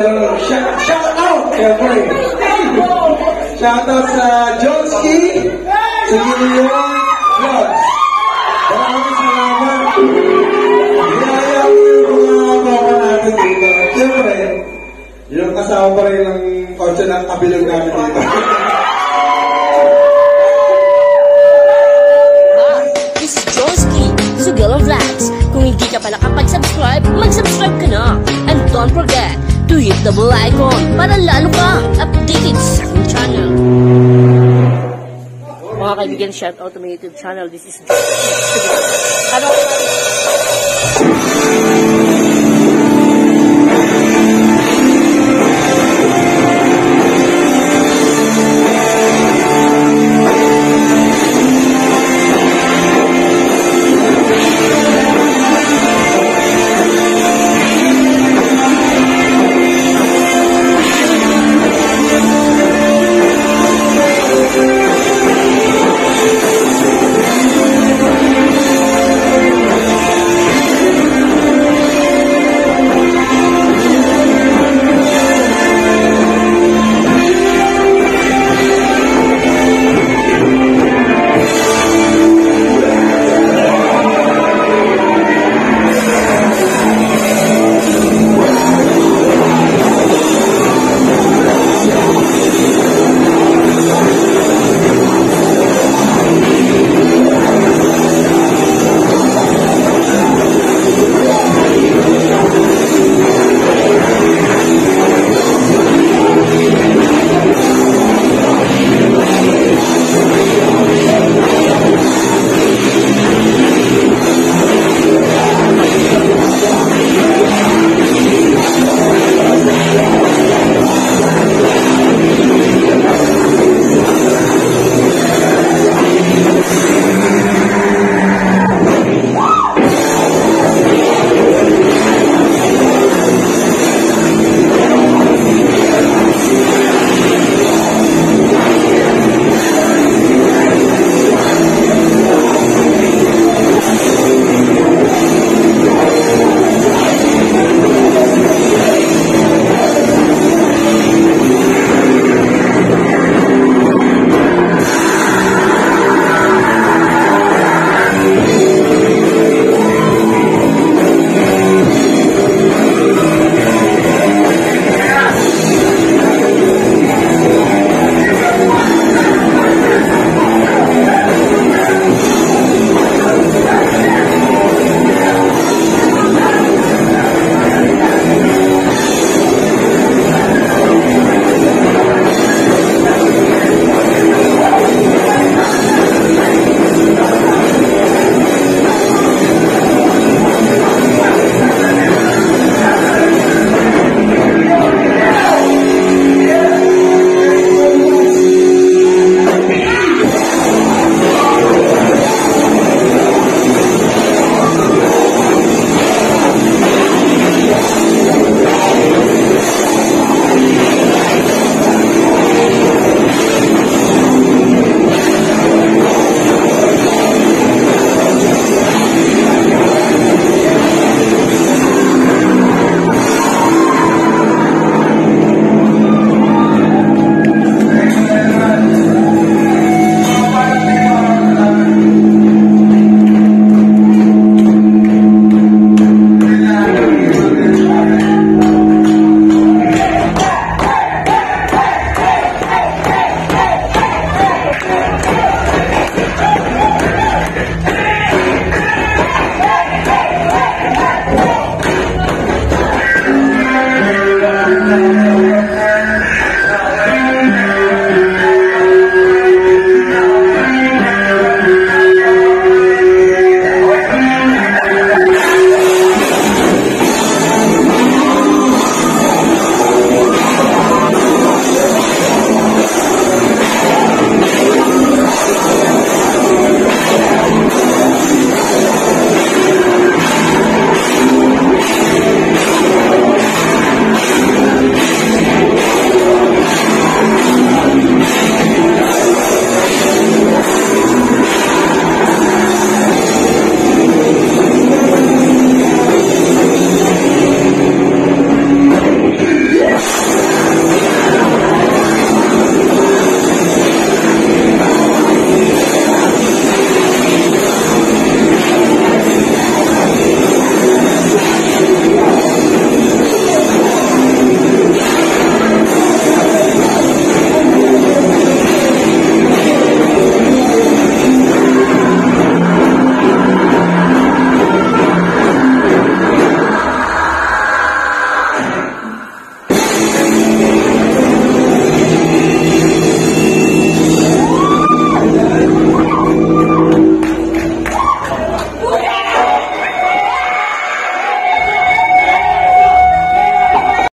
Shout, shout out! Siyempre. Shout out sa Jonski, sa Gileon Vlogs. Maraming salamat. Niyaya ko yung mga tropa natin dito. Siyempre, yung kasama pa rin ng kotse ng kabilog namin dito. Hi, this is Joski, Sugelo Vlogs. Kung hindi ka pa nakapag-subscribe, mag-subscribe ka na. And don't forget to hit the bell icon para lalo kang updated sa aking channel. Mga kaibigan, shout out to my YouTube channel. This is. Ano?